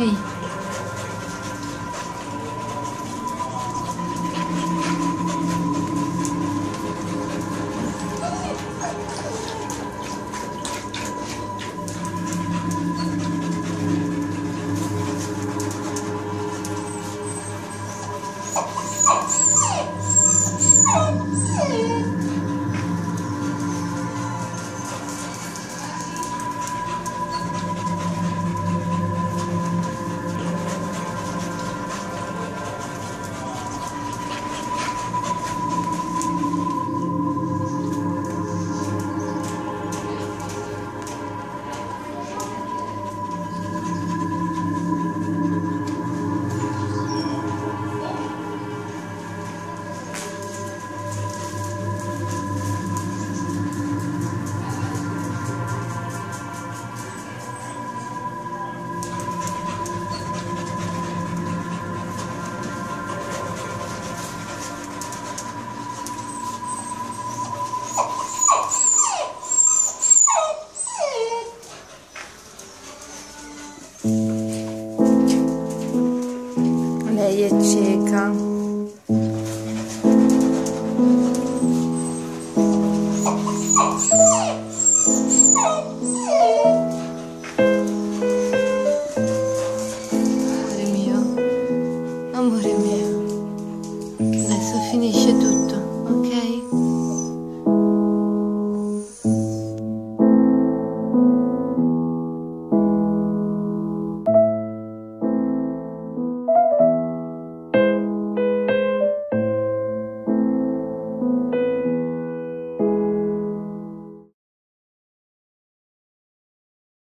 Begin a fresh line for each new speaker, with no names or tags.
可 lei è cieca. Amore mio, amore mio, adesso finisce tutto, ok? thank you